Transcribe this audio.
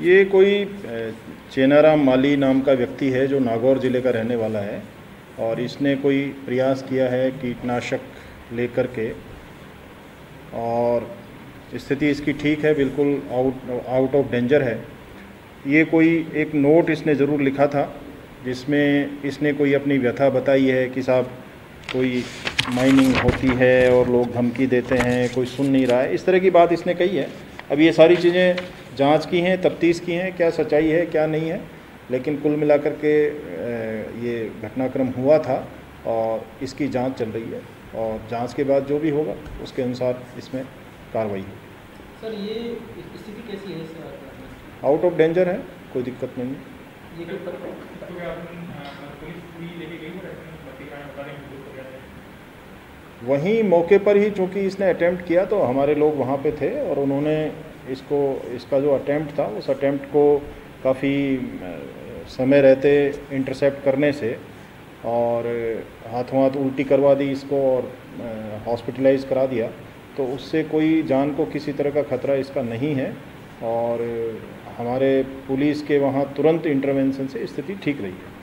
ये कोई चेनाराम माली नाम का व्यक्ति है जो नागौर ज़िले का रहने वाला है और इसने कोई प्रयास किया है कीटनाशक लेकर के और स्थिति इसकी ठीक है, बिल्कुल आउट आउट ऑफ़ डेंजर है। ये कोई एक नोट इसने ज़रूर लिखा था जिसमें इसने कोई अपनी व्यथा बताई है कि साहब कोई माइनिंग होती है और लोग धमकी देते हैं, कोई सुन नहीं रहा है। इस तरह की बात इसने कही है। अब ये सारी चीज़ें जाँच की हैं तफ्तीश की हैं क्या सच्चाई है क्या नहीं है। लेकिन कुल मिलाकर के ये घटनाक्रम हुआ था और इसकी जाँच चल रही है और जाँच के बाद जो भी होगा उसके अनुसार इसमें कार्रवाई होगी। सर ये स्थिति कैसी है आउट ऑफ़ डेंजर है कोई दिक्कत नहीं है ये कोई पर- क्योंकि आपने पुलिस पूरी लेके गई है बत्ती का बता रहे हैं हो गया है वहीं मौके पर ही चूँकि इसने अटैम्प्ट किया तो हमारे लोग वहाँ पे थे और उन्होंने इसको, इसका जो अटैम्प्ट था, उस अटैम्प्ट को काफ़ी समय रहते इंटरसेप्ट करने से और हाथों हाथ उल्टी करवा दी इसको और हॉस्पिटलाइज करा दिया। तो उससे कोई जान को किसी तरह का खतरा इसका नहीं है और हमारे पुलिस के वहाँ तुरंत इंटरवेंशन से स्थिति ठीक रही है।